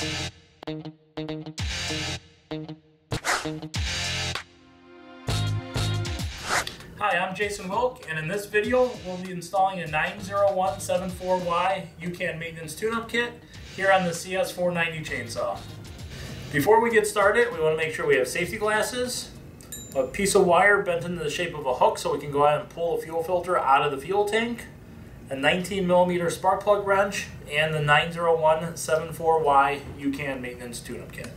Hi, I'm Jason Wilk, and in this video, we'll be installing a 90174Y YOUCAN maintenance tune-up kit here on the CS490 chainsaw. Before we get started, we want to make sure we have safety glasses, a piece of wire bent into the shape of a hook so we can go ahead and pull the fuel filter out of the fuel tank, a 19 millimeter spark plug wrench, and the 90174Y YOUCAN maintenance tune-up kit.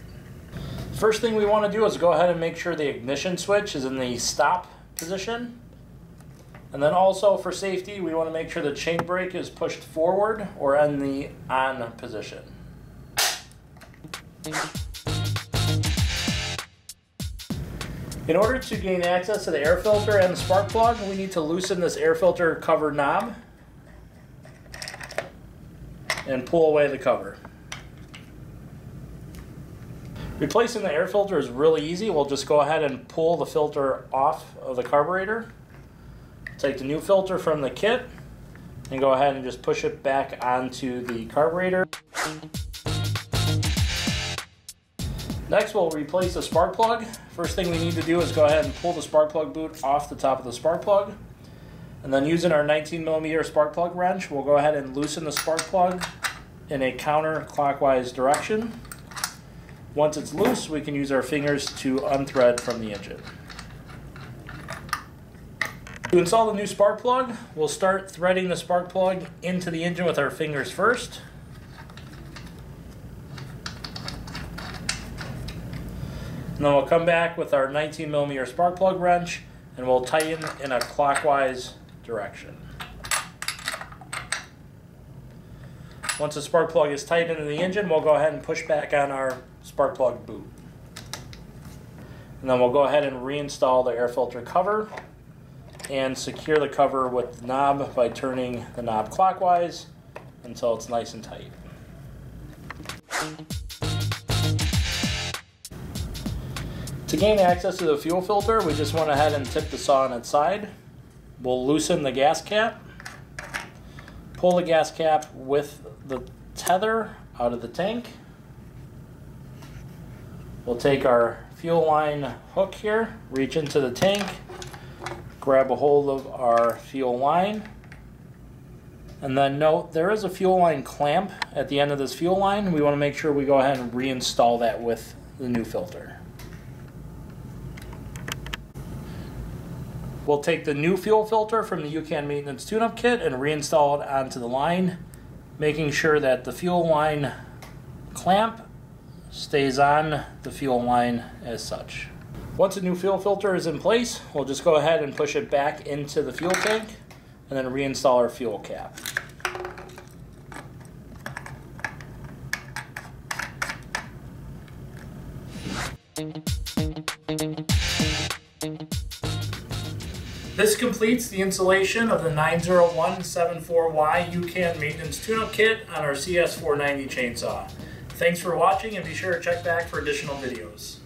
First thing we want to do is go ahead and make sure the ignition switch is in the stop position. And then also for safety, we want to make sure the chain brake is pushed forward or in the on position. In order to gain access to the air filter and the spark plug, we need to loosen this air filter cover knob and pull away the cover. Replacing the air filter is really easy. We'll just go ahead and pull the filter off of the carburetor. Take the new filter from the kit and go ahead and just push it back onto the carburetor. Next we'll replace the spark plug. First thing we need to do is go ahead and pull the spark plug boot off the top of the spark plug. And then using our 19 millimeter spark plug wrench, we'll go ahead and loosen the spark plug in a counterclockwise direction. Once it's loose, we can use our fingers to unthread from the engine. To install the new spark plug, we'll start threading the spark plug into the engine with our fingers first. And then we'll come back with our 19 millimeter spark plug wrench and we'll tighten in a clockwise direction. Once the spark plug is tight into the engine, we'll go ahead and push back on our spark plug boot. And then we'll go ahead and reinstall the air filter cover and secure the cover with the knob by turning the knob clockwise until it's nice and tight. To gain access to the fuel filter, we just went ahead and tip the saw on its side. We'll loosen the gas cap, pull the gas cap with the tether out of the tank. We'll take our fuel line hook here, reach into the tank, grab a hold of our fuel line, and then note there is a fuel line clamp at the end of this fuel line. We want to make sure we go ahead and reinstall that with the new filter. We'll take the new fuel filter from the YOUCAN maintenance tune-up kit and reinstall it onto the line, making sure that the fuel line clamp stays on the fuel line as such. Once the new fuel filter is in place, we'll just go ahead and push it back into the fuel tank and then reinstall our fuel cap. This completes the installation of the 90174Y YOUCAN maintenance tune-up kit on our CS490 chainsaw. Thanks for watching and be sure to check back for additional videos.